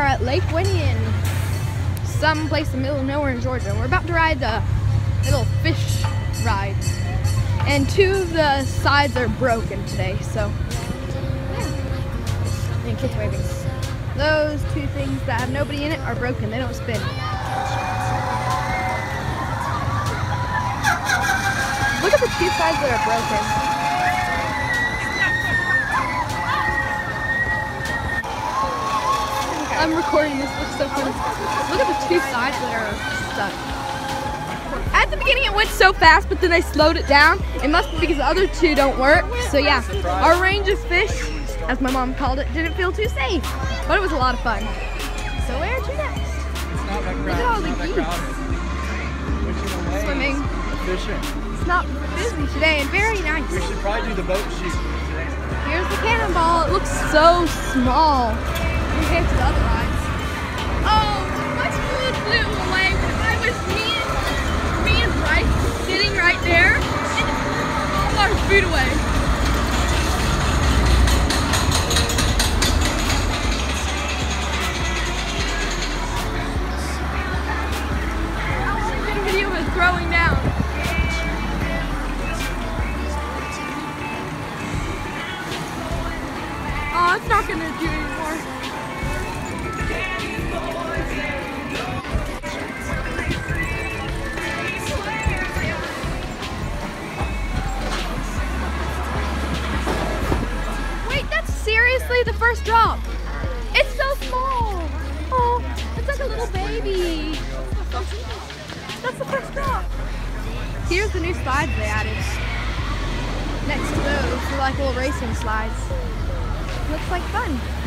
are at Lake Winnie in some place in the middle of nowhere in Georgia. We're about to ride the little fish ride. And two of the sides are broken today, so yeah. And kids waving. Those two things that have nobody in it are broken. They don't spin. Look at the two sides that are broken. I'm recording this. Looks so funny. Look at the two sides that are stuck. At the beginning it went so fast, but then I slowed it down. It must be because the other two don't work. So yeah, our range of fish, as my mom called it, didn't feel too safe. But it was a lot of fun. So where to next? Look at all the geese. Swimming. Fishing. It's not busy today and very nice. We should probably do the Boat Chute today. Here's the cannonball. It looks so small compared to the other rides. Oh, my food flew away when I was me and me and Bryce sitting right there and all our food away. Throwing down. Oh, it's not gonna do anymore. Wait, that's seriously the first drop. It's so small. Oh, it's like a little baby. That's the first drop. Here's the new slides they added. Next to those, they're like little racing slides. Looks like fun.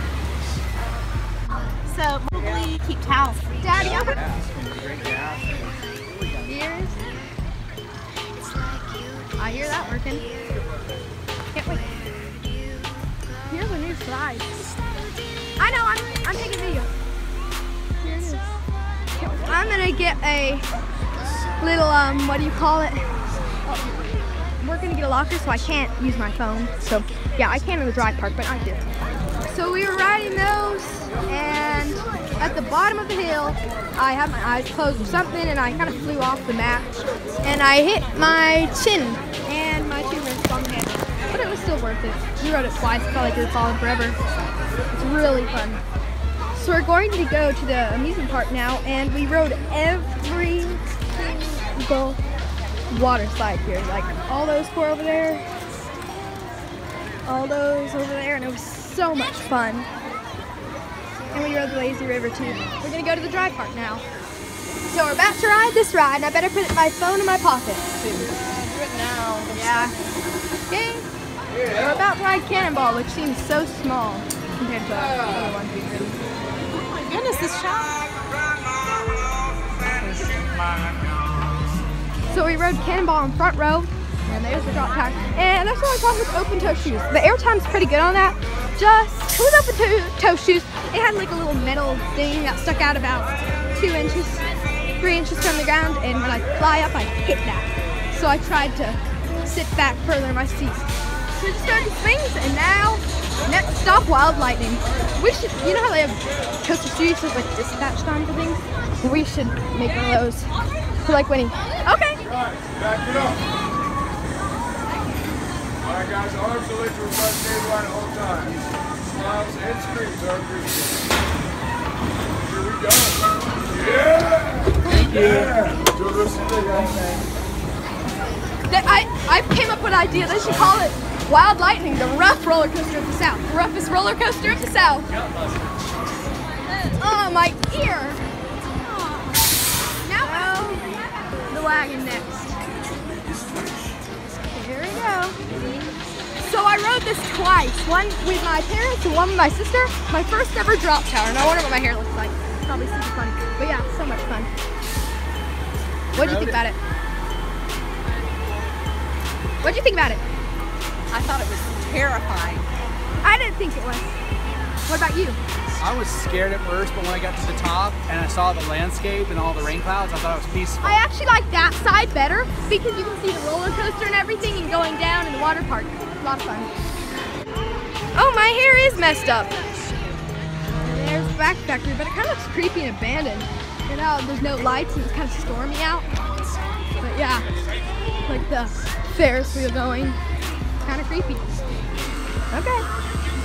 So probably keep towels. Daddy, I'm Ears. I hear that working. Can't wait. Here's a new slide. I know, I'm, I'm taking video. Here it is. I'm gonna get a little, um, what do you call it? We're gonna get a locker so I can't use my phone. So, yeah, I can in the dry park, but I do. So we were riding those, and at the bottom of the hill, I had my eyes closed or something, and I kind of flew off the mat, and I hit my chin and my two wrists on the handle. But it was still worth it. We rode it twice, felt like we were falling forever. It's really fun. So we're going to go to the amusement park now, and we rode every single water slide here. Like all those four over there, all those over there, and it was so much fun. And we rode the lazy river too. We're gonna go to the dry park now. So we're about to ride this ride, and I better put my phone in my pocket. Do it now. Yeah. Okay. We're about to ride Cannonball, which seems so small compared to the other ones we've ridden. Oh my goodness, this shot. So we rode Cannonball in front row, and there's the drop tower. And that's what I thought with open toe shoes. The air time's pretty good on that. Just, it was open toe, toe shoes. It had like a little metal thing that stuck out about two inches, three inches from the ground, and when I fly up, I hit that. So I tried to sit back further in my seat. So we just started swings, and now, next stop, Wild Lightning. We should, you know how they have coaster studios with like dispatch time for things? We should make one of those for Lake Winnie. Okay. Alright, back it up. Alright guys, arms are lifted, we're going to stay right the whole time. Smiles and screams are appreciated. Here we go. Yeah! Thank you. Yeah! Do the rest of the day. That I, I came up with an idea. They should call it Wild Lightning, the rough roller coaster of the South. The roughest roller coaster of the South. Oh, my ear. Now the wagon next. We go. So I rode this twice. One with my parents and one with my sister. My first ever drop tower. And I wonder what my hair looks like. Probably super fun. But yeah, so much fun. What do you think about it? What do you think about it? I thought it was terrifying. I didn't think it was. What about you? I was scared at first, but when I got to the top and I saw the landscape and all the rain clouds, I thought it was peaceful. I actually like that side better because you can see the roller coaster and everything and going down in the water park. A lot of fun. Oh, my hair is messed up. There's back factory, but it kind of looks creepy and abandoned. You know, there's no lights and it's kind of stormy out. But yeah, like the Ferris wheel going, kind of creepy. Okay,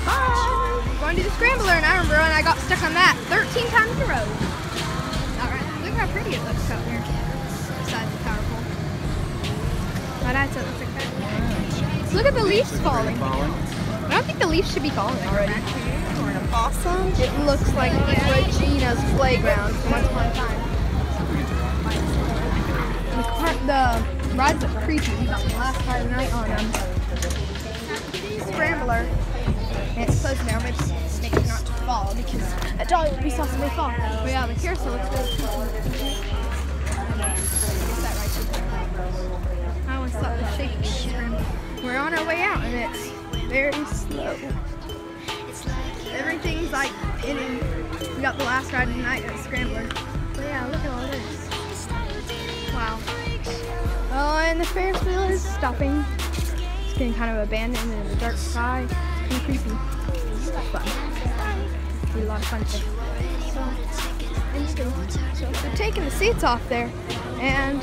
bye. Going to the Scrambler in Ironboro, and I got stuck on that 13 times in a row. All right, look how pretty it looks out here. Besides the power pole. My dad said it looks like that. Look at the leaves falling. I don't think the leaves should be falling already. Or a possum. It looks like Regina's playground once upon a time. The, car, the rides are creepy. We got the last ride of the night on them. Scrambler. It's closed now, but it's not to fall because at Dollywood we saw somebody fall. But yeah, the good. Get that right. I always thought the shaky Scrambler. We're on our way out and it's very slow. Everything's like in. We got the last ride of the night at Scrambler. But yeah, look at all this. Wow. Oh, and the Ferris wheel is stopping. It's getting kind of abandoned in the dark sky. Of creepy. Fun. Be a lot of fun. So. So they're taking the seats off there, and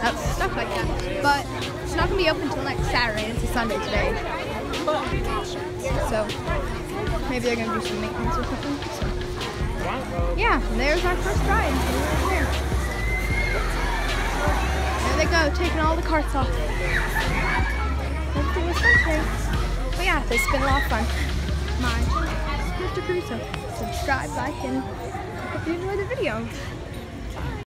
that's stuff like that. But it's not gonna be open until next Saturday. It's a Sunday today. So maybe they're gonna do some maintenance or something. So. Yeah, there's our first ride. There. There they go, taking all the carts off. Was fun today. But yeah, this has been a lot of fun. My Mr. Crusoe. Subscribe, like, and hope you enjoyed the video.